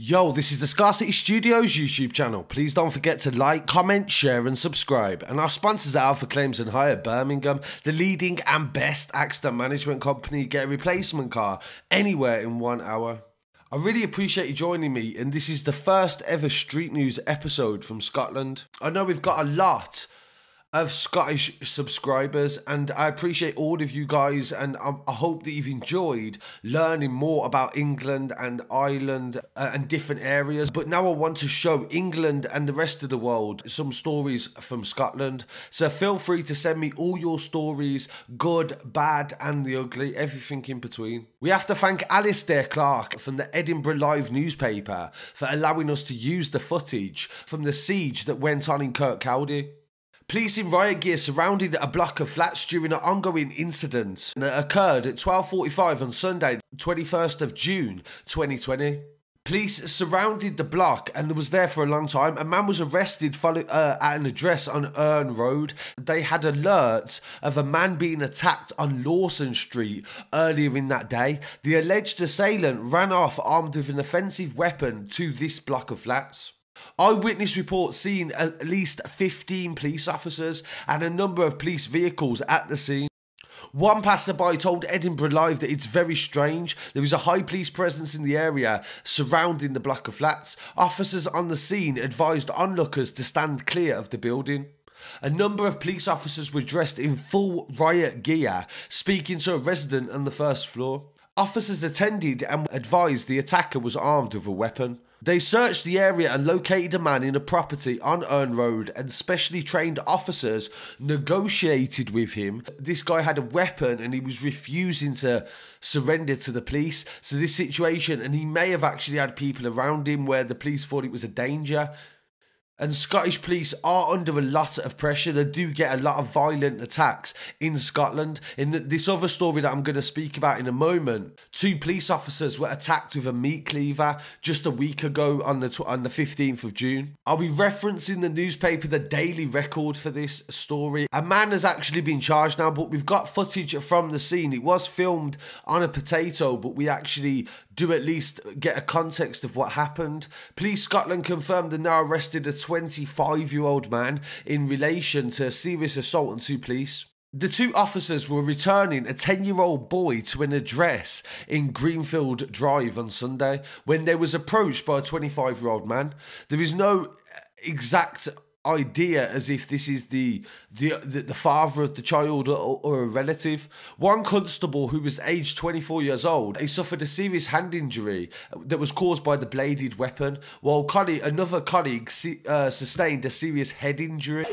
Yo, this is the Scarcity Studios YouTube channel. Please don't forget to like, comment, share, and subscribe. And our sponsors are Alpha Claims and Hire Birmingham, the leading and best accident management company. Get a replacement car anywhere in one hour. I really appreciate you joining me, and this is the first ever Street News episode from Scotland. I know we've got a lot of Scottish subscribers, and I appreciate all of you guys. And I, hope that you've enjoyed learning more about England and Ireland uh, and different areas. But now I want to show England and the rest of the world some stories from Scotland. So feel free to send me all your stories good, bad, and the ugly, everything in between. We have to thank Alistair Clark from the Edinburgh Live newspaper for allowing us to use the footage from the siege that went on in Kirkcaldy. Police in riot gear surrounded a block of flats during an ongoing incident that occurred at 12.45 on Sunday, 21st of June 2020. Police surrounded the block and was there for a long time. A man was arrested follow, uh, at an address on Earn Road. They had alerts of a man being attacked on Lawson Street earlier in that day. The alleged assailant ran off armed with an offensive weapon to this block of flats. Eyewitness reports seen at least 15 police officers and a number of police vehicles at the scene. One passerby told Edinburgh Live that it's very strange. There is a high police presence in the area surrounding the block of flats. Officers on the scene advised onlookers to stand clear of the building. A number of police officers were dressed in full riot gear, speaking to a resident on the first floor. Officers attended and advised the attacker was armed with a weapon. They searched the area and located a man in a property on Earn Road, and specially trained officers negotiated with him. This guy had a weapon and he was refusing to surrender to the police. So, this situation, and he may have actually had people around him where the police thought it was a danger. And Scottish police are under a lot of pressure. They do get a lot of violent attacks in Scotland. In this other story that I'm going to speak about in a moment, two police officers were attacked with a meat cleaver just a week ago on the on the 15th of June. I'll be referencing the newspaper, the Daily Record for this story. A man has actually been charged now, but we've got footage from the scene. It was filmed on a potato, but we actually do at least get a context of what happened. Police Scotland confirmed they now arrested a 25 year old man in relation to a serious assault on two police. The two officers were returning a 10 year old boy to an address in Greenfield Drive on Sunday when they was approached by a 25 year old man. There is no exact idea as if this is the the the, the father of the child or, or, a relative. One constable who was aged 24 years old, he suffered a serious hand injury that was caused by the bladed weapon, while colleague, another colleague uh, sustained a serious head injury.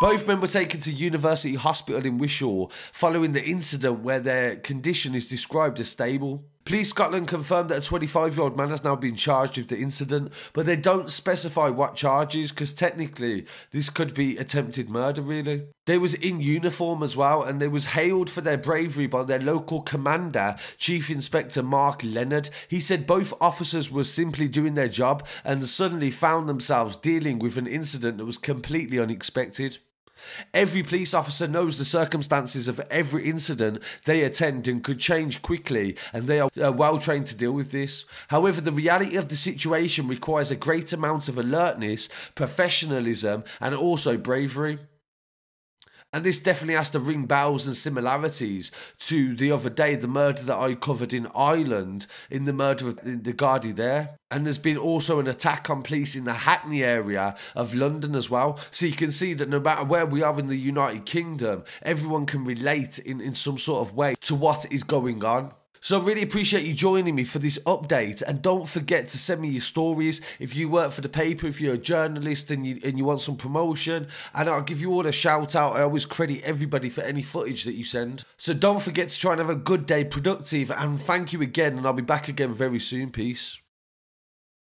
Both men were taken to University Hospital in Wishaw following the incident where their condition is described as stable. Police Scotland confirmed that a 25 year old man has now been charged with the incident, but they don't specify what charges because technically this could be attempted murder, really. They was in uniform as well and they was hailed for their bravery by their local commander, Chief Inspector Mark Leonard. He said both officers were simply doing their job and suddenly found themselves dealing with an incident that was completely unexpected. Every police officer knows the circumstances of every incident they attend and could change quickly, and they are uh, well trained to deal with this. However, the reality of the situation requires a great amount of alertness, professionalism, and also bravery. And this definitely has to ring bells and similarities to the other day, the murder that I covered in Ireland, in the murder of the Gardaí there. And there's been also an attack on police in the Hackney area of London as well. So you can see that no matter where we are in the United Kingdom, everyone can relate in, in some sort of way to what is going on. So I really appreciate you joining me for this update and don't forget to send me your stories if you work for the paper, if you're a journalist and you and you want some promotion and I'll give you all a shout out. I always credit everybody for any footage that you send. So don't forget to try and have a good day, productive and thank you again and I'll be back again very soon. Peace.